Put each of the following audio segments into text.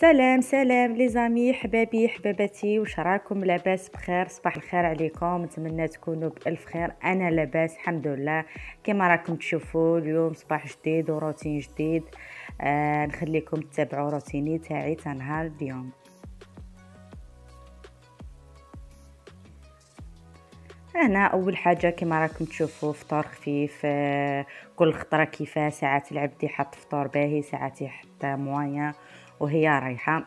سلام سلام لي زامي حبابي حباباتي واش راكم لاباس بخير صباح الخير عليكم نتمنى تكونوا بألف خير أنا لاباس الحمد لله. كما راكم تشوفوا اليوم صباح جديد وروتين جديد. آه نخليكم تتابعوا روتيني تاعي تاع نهار اليوم. هنا أول حاجة كما راكم تشوفوا فطور خفيف آه كل خطرة كيفاه ساعات العبد يحط فطور باهي ساعات يحط مويا وهي رايحة.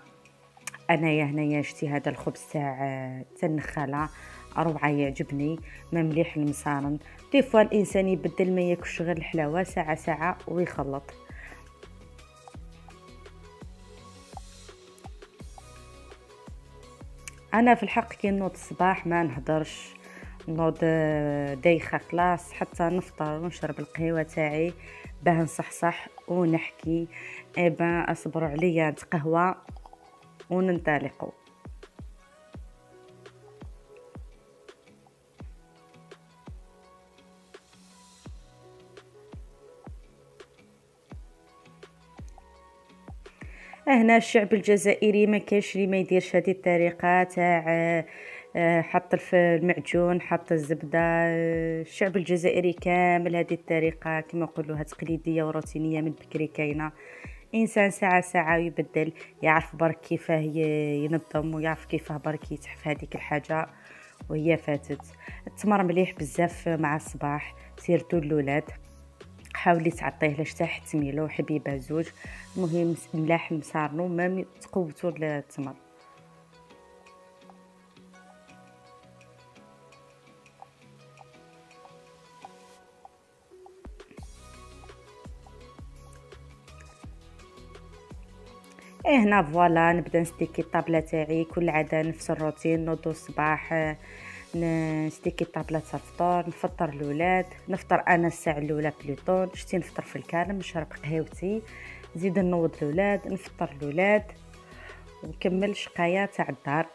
انايا هنايا شتي هذا الخبز تاع النخالة. روعه يعجبني. ما مليح المصارن. دي فوا الإنسان يبدل ما ياكلش غير الحلاوة ساعة ساعة ويخلط. أنا في الحق كي نوض الصباح ما نهضرش. نوض دايخة خلاص. حتى نفطر ونشرب القهوة تاعي. باه نصحصح ونحكي. ابا أصبروا عليا نتقهوى وننطلقوا. هنا الشعب الجزائري ما كاينش اللي ما يديرش هذه الطريقة تاع آه، حط المعجون حط الزبدة. الشعب الجزائري كامل هذه الطريقة كما نقولوها تقليديه وروتينيه من بكري كاينة. إنسان ساعة ساعة يبدل يعرف برك كيفاه ينظم ويعرف كيفاه برك يتحف هذيك الحاجة وهي فاتت. التمر مليح بزاف مع الصباح سيرتو الأولاد. حاولي تعطيه لاش تحت ميلو حبيبة زوج. المهم ملاح مسارنو ما تقوتو التمر. إيه هنا فوالا نبدا نستيكي الطابلة تاعي. كل عادة نفس الروتين نوضو الصباح نستيكي الطابلة تاع الفطور نفطر الأولاد نفطر أنا الساعة الأولى بلوطون شتي نفطر في الكارم نشرب قهوتي نزيد نوض الأولاد نفطر الأولاد ونكمل شقايه تاع الدار.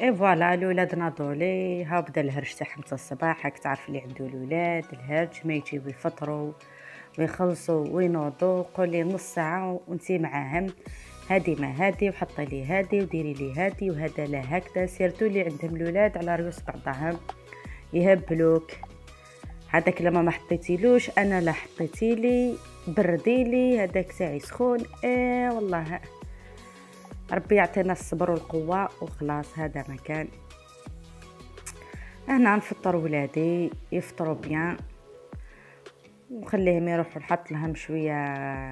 Et voilà الاولاد ناضولي ها بدا الهرج تاع الصباح راك تعرف اللي عنده الاولاد الهرج ما يجيو يفطروا ويخلصوا وينوضوا قولي نص ساعة وانتي معاهم. هادي ما هادي وحطي لي هادي وديري لي هادي وهذا لا هكذا. surtout اللي عندهم الاولاد على رؤوس بعضهم. يهبلوك. هذاك لما ما حطيتيلوش أنا لا حطيتي لي بردي لي هذاك تاعي سخون. إيه والله. ربي يعطينا الصبر والقوة وخلاص هذا ما كان هنا نفطر ولادي يفطروا بيان. ونخليهم يروحوا نحط لهم شوية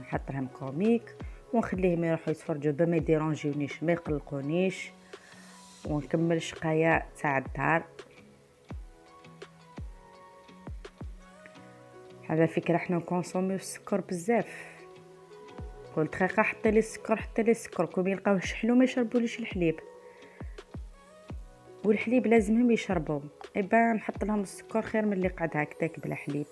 نحط لهم كوميك. ونخليهم يروحوا يتفرجوا بما يديرونجيونيش ما يقلقونيش. ونكمل شقايا تاع الدار. على فكرة إحنا نكونسوميو السكر بزاف. كل دقيقه حطي لي السكر حطي لي السكر كون يلقاوه شحلو ما يشربوليش الحليب. والحليب لازمهم يشربوه eh bah نحط لهم السكر خير من اللي قعد هكذاك بلا حليب.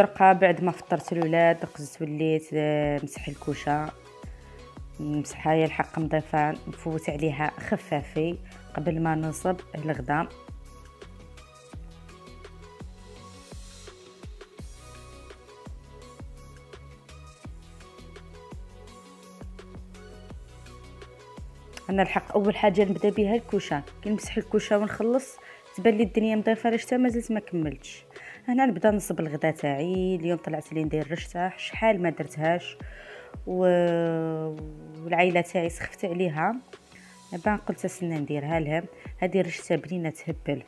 هاي درقا بعد ما فطرت الولاد قزت وليت آه، مسح الكوشة. مسحها هي الحق نضيفها نفوت عليها خفافي قبل ما ننصب الغدا أنا الحق أول حاجة نبدأ بها الكوشة. كي نمسح الكوشة ونخلص تبان لي الدنيا مضيفة رشته مازلت ما كملتش؟ هنا نبدأ نصب الغدا تاعي. اليوم طلعت لي ندير رشتة شحال ما درتهاش. و... والعائله تاعي سخفت عليها. بان قلت اسنا نديرها لهم. هذه رشته بنينة تهبل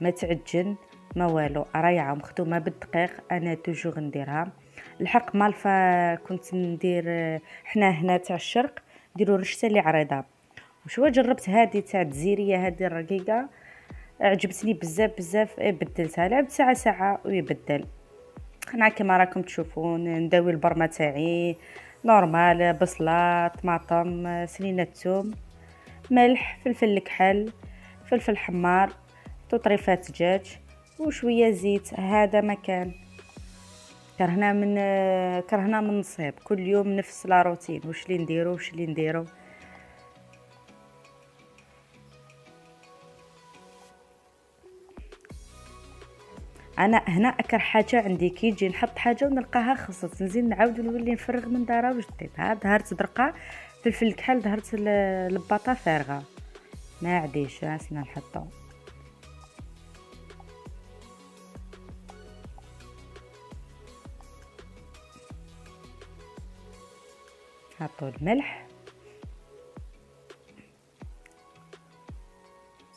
ما تعجن ما والو. رايعة مخدومة بالدقيق. أنا توجور نديرها. الحق مالفا كنت ندير حنا هنا تاع الشرق نديرو رشتة اللي عريضه وشويه جربت هذه تاع الجزيرية هذه الرقيقة؟ عجبتني بزاف بزاف إيه، بدلتها. العبد ساعة ساعة ويبدل. هنا كما راكم تشوفون نداوي البرمة تاعي. normal بصله طماطم سنينة الثوم ملح فلفل الكحل فلفل حمار طريفات دجاج وشوية زيت. هذا ما كان. كرهنا من كرهنا من نصيب كل يوم نفس la routine واش اللي نديرو واش اللي نديرو. أنا هنا اكر حاجة عندي. كي نجي نحط حاجة ونلقاها خصت نزيد نعاود نولي نفرغ من دارا وجديد ها ظهرت درقه فلفل الكحل ظهرت الباطه فارغة. ما عديش. سنا نحطو. نحطو الملح.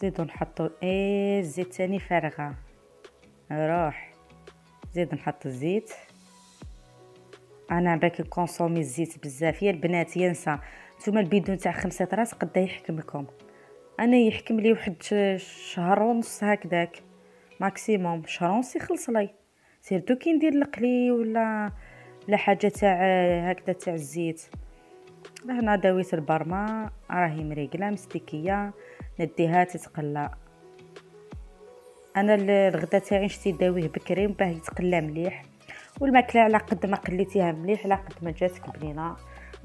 زيدو نحطو إيه الزيت تاني فارغة. روح زيد نحط الزيت. أنا باكي كونسومي الزيت بزاف. يا البنات ينسى نتوما البيدون تاع خمسة راس قد يحكم لكم أنا يحكم لي واحد شهر ونص هكذاك. ماكسيموم شهر ونص يخلص لي. سيرتو كي ندير القلي ولا لا حاجة تاع هكذا تاع الزيت. هنا داويت البرمة. راهي مريقلة مستكية. نديها تتقلى. أنا الغدا تاعي نشتي داويه بكري باه يتقلى مليح. والماكلة على قد ما قليتيها مليح على قد ما جاتك بنينة.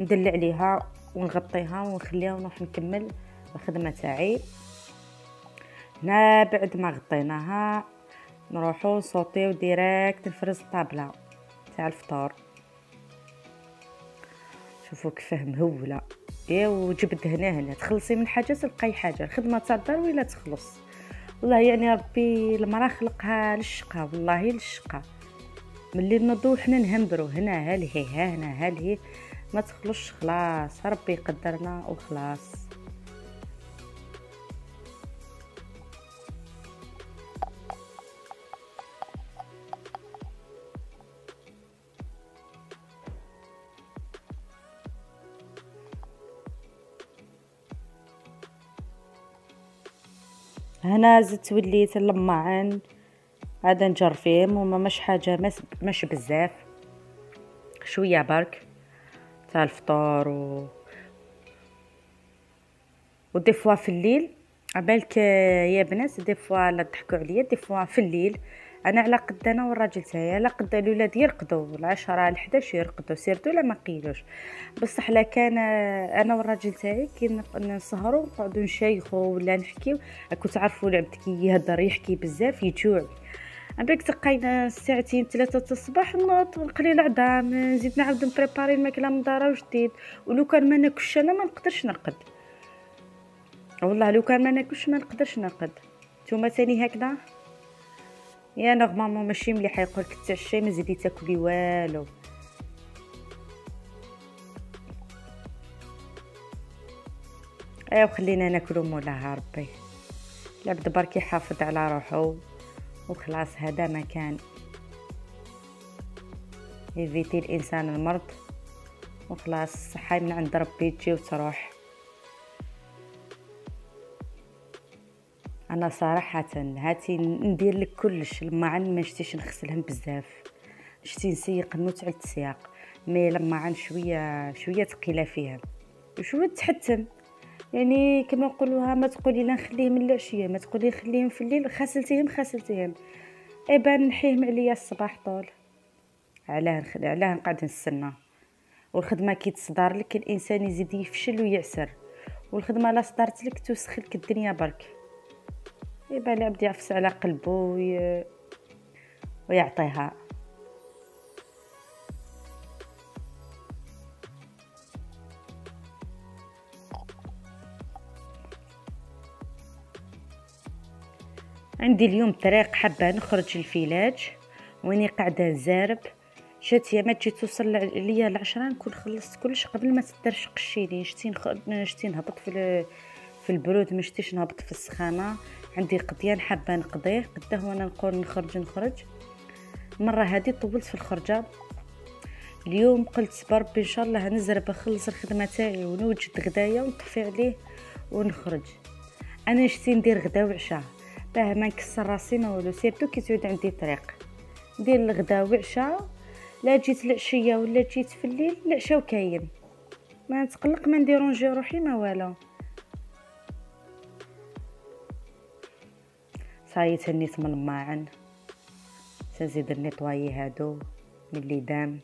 ندلع عليها ونغطيها ونخليها ونروح نكمل الخدمة تاعي. هنا بعد ما غطيناها نروحو نصوطيو ديريكت نفرز الطابله تاع الفطور شوفوا كيفاه مهوله إيه وجبد هنا هنا تخلصي من حاجة تلقاي حاجة. الخدمة تاع الدار ولا تخلص؟ والله يعني ربي المراه خلقها للشقه والله للشقه ملي نوضو حنا نهمبرو هنا هالهي ها هنا هالهي ما تخلصش خلاص ربي يقدرنا وخلاص. هنا زدت وليت اللمعان هذا نجرفيهم وما مش حاجة مش بزاف. شوية برك. تاع الفطور و و des fois في الليل. عبالك يا بنات des fois لا تضحكوا عليا des fois في الليل. أنا على قد أنا والراجل تاعي على قد الولاد يرقدوا العشرة الحداش يرقدوا surtout لا ما قيلوش. بصح لا كان أنا والراجل تاعي كي نسهروا نقعدوا نشيخوا ولا نحكيو راكو تعرفوا العبد كي يهدر يحكي بزاف يجوع. عباك تقينا ساعتين ثلاثة الصباح نوض نقلي العظام نزيد نعاود نبريباري الماكلة من دارا وجديد. ولو كان ما ناكلش أنا ما نقدرش نرقد. والله لو كان ما ناكلش ما نقدرش نرقد. نتوما ثاني هكذا؟ يا normalement ماشي مليح يقولك تعشي ما زيدي تاكلي والو. أيوا خلينا ناكلو مولاها ربي. العبد برك يحافظ على روحو. وخلاص هذا مكان يفيتي الإنسان المرض. وخلاص الصحه من عند ربي تجي وتروح. أنا صراحة هاتي ندير لك كلش المعن ما شتيش نغسلهم بزاف. شتي نسيق النوت على السياق. mais المواعن شوية شوية ثقيلة فيها. وشوية تحتم. يعني كما نقولوها ما تقولي لا نخليهم العشيه ما تقولي خليهم في الليل غسلتيهم غسلتيهم ايبا نحيهم عليا الصباح طول. علاه نخلي علاه نقعد نستنى. والخدمة كي تصدر لك الإنسان يزيد يفشل ويعسر. والخدمة لا صدرت لك توسخلك الدنيا برك. يبقى العبد يعفس على قلبه وي... ويعطيها. عندي اليوم طريق حابة نخرج الفيلاج ويني قاعدة نزارب شات يا ما تجي توصل ليا العشرة نكون خلصت كلش قبل ما تدرش قشيلي شتي نخ... شتي نهبط في في البرود مشتيش نهبط في السخانة. عندي قضيان حابة نقضيه. قداه وأنا نقول نخرج نخرج. المره هذه طولت في الخرجة. اليوم قلت بربي إن شاء الله نزرب نخلص الخدمة تاعي ونوجد غدايا ونطفي عليه ونخرج. أنا شتي ندير غدا وعشاء؟ باه ما نكسر راسي ما والو. surtout كي تعود عندي طريق. ندير الغدا وعشاء. لا جيت العشيه ولا جيت في الليل العشاء وكاين. ما نتقلق ما نديرونجي روحي ما والو. صاي تنيت من الماعن سنزيد النيطوايي هادو من اللي دام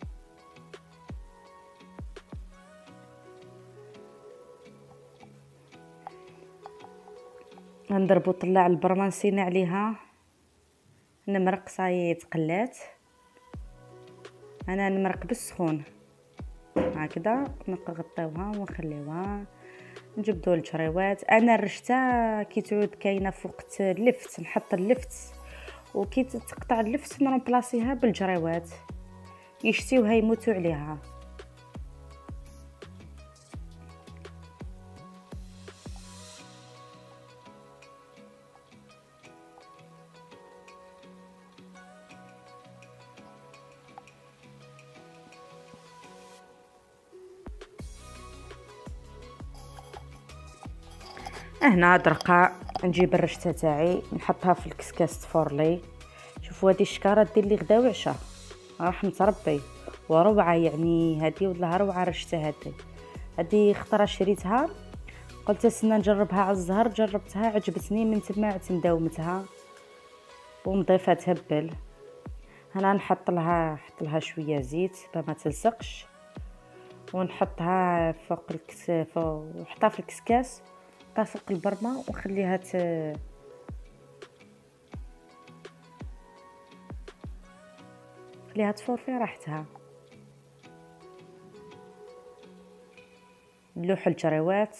غنضربو طلع البرمه نسينا عليها. نمرق صاي تقلات أنا نمرق بالسخون. هكذا نغطيوها ونخليوها نجبدو الجريوات. أنا الرشتة كي تعود كاينة فوق اللفت نحط اللفت وكي تقطع اللفت نرومبلاسيها بالجريوات. يشتيوها يموتوا عليها. هنا درقه نجيب الرشتة تاعي نحطها في الكسكاس تفورلي شوفوا هذه الشكارة دير لي غدا وعشاء. راح نتربي وروعة يعني هذه والله روعة رشتة هذه هذه خطرة شريتها. قلت سنة نجربها على الزهر جربتها عجبتني من تما تنداومتها ونضيفها تهبل. هنا نحط لها نحط لها شوية زيت ما تلصقش. ونحطها فوق الكس فوق في الكسكاس فوق البرمة وخليها ت... خليها تفور في راحتها نلوح الجريوات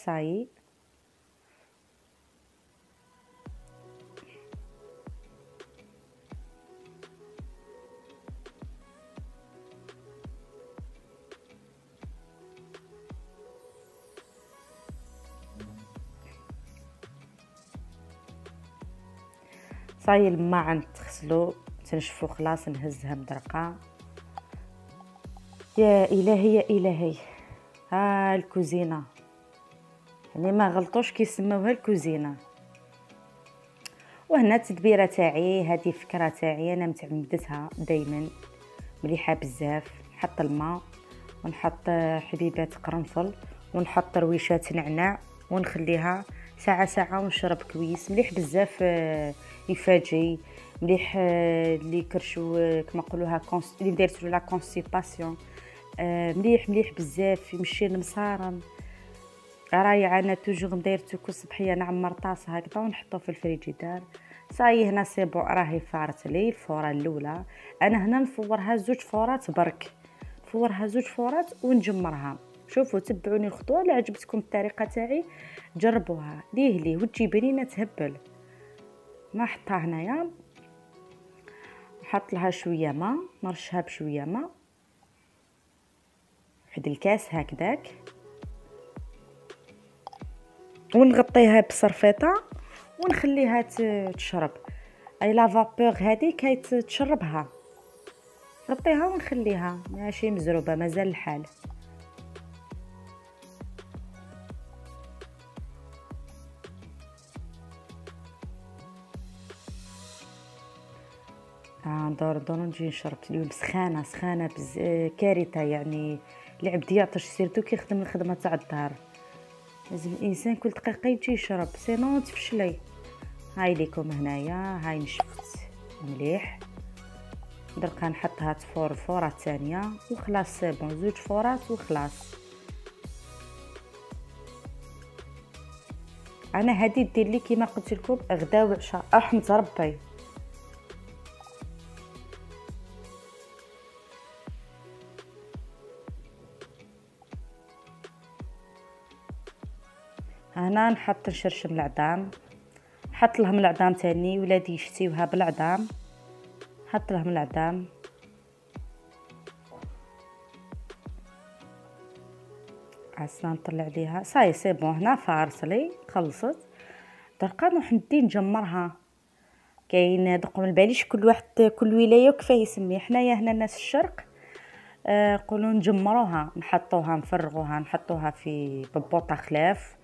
صايي صاي الماء تغسلو تنشفو خلاص نهزها مدرقة. يا إلهي يا إلهي. ها الكوزينة. يعني ما غلطوش كيسموها الكوزينة. وهنا التدبيرة تاعي هذه فكرة تاعي أنا متعمدتها دائما مليحة بزاف. نحط الماء ونحط حبيبات قرنفل ونحط رويشات نعناع ونخليها ساعة ساعة ونشرب كويس. مليح بزاف آه، يفاجي مليح آه، اللي كرشو آه، كما نقولوها اللي دايرتو la constipation مليح مليح بزاف. يمشي المصارن رايع أنا toujours دايرتو كل صبحية نعمر طاسه هكذا ونحطو في الفريجيدار. صاي هنا c'est bon راهي فارت لي الفورة الأولى. أنا هنا نفورها زوج فورات برك. نفورها زوج فورات ونجمرها. شوفوا تبعوني الخطوة اللي عجبتكم الطريقة تاعي. جربوها. ليه؟ ليه؟ وتجي بنينه تهبل. ما حطها هنايا. نحط لها شوية ماء. نرشها بشوية ماء. واحد الكاس هكذاك. ونغطيها بصرفيطة. ونخليها تشرب. أي لا فابور هذه كي تشربها. غطيها ونخليها. ماشي مزروبة مازال الحال. دور دور نجي شربت اليوم. سخانة سخانة بز... كارثة يعني. العبد يعطش surtout كيخدم الخدمة تاع الدار. لازم الإنسان كل دقيقة يجي يشرب. sinon تفشلي هاي ليكم هنايا. هاي نشفت مليح. دركا نحطها تفور الفوره الثانية وخلاص بون. زوج فورات وخلاص. أنا هادي دير لي كيما قلت لكم غدا وعشاء. رحمه ربي. نحط نشرشم العظام حط لهم العظام تاني ولادي يشتيوها بالعظام حط لهم العظام عسنا نطلع ليها. صاي سي بون هنا فارسلي خلصت. دركا نروح ندي نجمرها كاين دوك من باليش كل واحد كل ولاية وكيفاه يسمي. حنايا هنا ناس الشرق نقولوا آه نجمروها نحطوها نفرغوها نحطوها في ببوطة خلاف.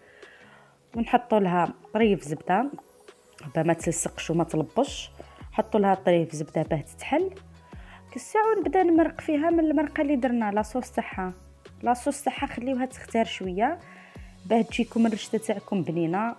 ونحطوا لها طريف زبدة باه ما تلصقش وما تلبش. حطوا لها طريف زبدة باه تتحل. كالساعه ونبدا نمرق فيها من المرقة اللي درنا لاصوص تاعها. لاصوص تاعها خليوها تختار شوية. باه تجيكم الرشته تاعكم بنينة.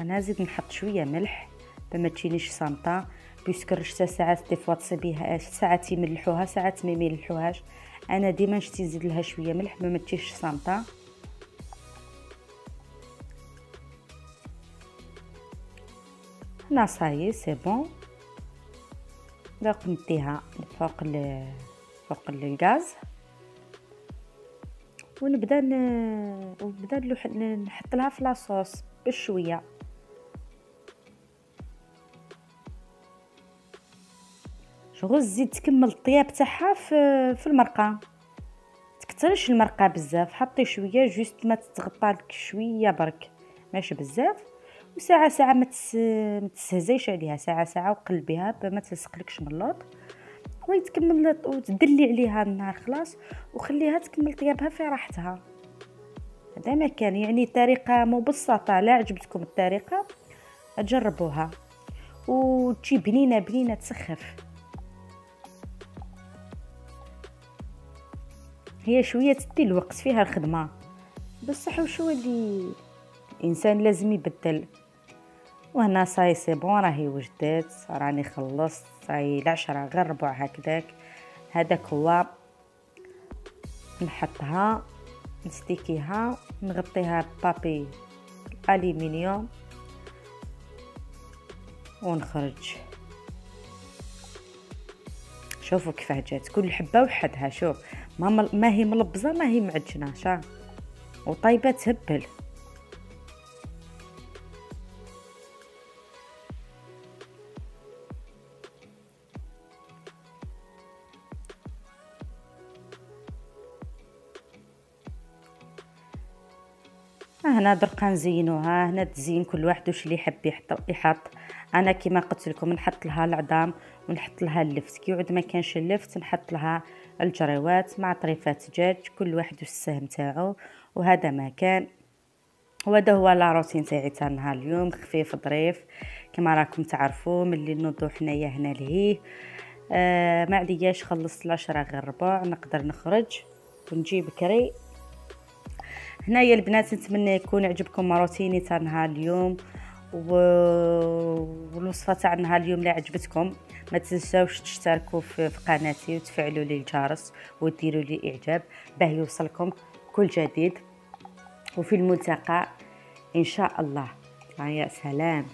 أنا زيد نحط شوية ملح بما تجينيش صامته parce que الرشته ساعات des fois تصيبيها ساعات يملحوها ساعات ما يملحوهاش. أنا ديما نشتي نزيد لها شوية ملح بما تجيش صامته هنا ça y est c'est bon. نديها فوق فوق الغاز. ونبدا ونبدا نحط لها في لاصوص بشوية. شغل زيد تكمل الطياب تاعها في في المرقة. تكثرش المرقة بزاف حطي شوية جوست ما تتغطى لك شوية برك. ماشي بزاف. وساعه ساعة ما تستهزيش عليها ساعه ساعة وقلبيها ما تلصقلكش من اللوط. ويتكمل وتدلي عليها النار خلاص وخليها تكمل طيابها في راحتها. هذا ما كان. يعني طريقة مبسطة لا عجبتكم الطريقة تجربوها وتجي بنينه بنينة تسخف. هي شوية تدي الوقت فيها الخدمة. بصح وشو اللي الإنسان لازم يبدل. وهنا صاي سي بون راهي وجدت راني خلصت صاي العشرة غير ربع هكذاك. هذاك هو. نحطها نستيكيها نغطيها بابي ألومنيوم. ونخرج. شوفوا كيف جات. كل حبه وحدها شوف. ما ما هي ملبزة ما هي معجنة شا. وطيبة تهبل. هنا دركا نزينوها هنا تزين كل واحد واش اللي يحب يحط. أنا كيما قلت لكم نحط لها العظام ونحط لها اللفت كي يعود ما كانش اللفت نحط لها الجريوات مع طريفات دجاج كل واحد والسهم تاعو وهذا ما كان. وهذا هو لا روتين تاعي تاع نهار اليوم خفيف ظريف كما راكم تعرفوا ملي نوضو حنايا هنا لهيه. آه ما علياش خلصت العشرة غير ربع نقدر نخرج ونجي بكري هنايا البنات نتمنى يكون عجبكم روتيني تاع نهار اليوم. والوصفه تاع نهار اليوم اللي عجبتكم ما تنساوش تشتركوا في, في قناتي وتفعلوا لي الجرس وديروا لي إعجاب باه يوصلكم كل جديد. وفي الملتقى إن شاء الله. يا سلام.